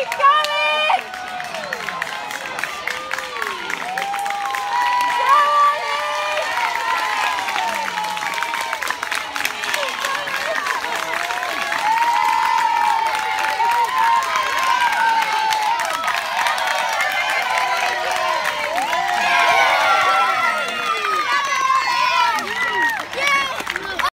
my God!